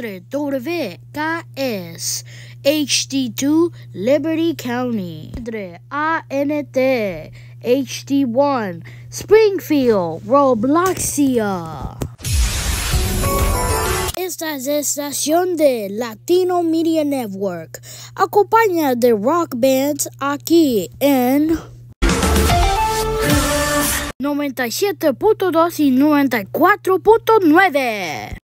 Entre WKS HD2 Liberty County. Entre ANT HD1 Springfield Robloxia. Esta es la estación de Latino Media Network. Acompaña de rock bands aquí en 97.2 y 94.9.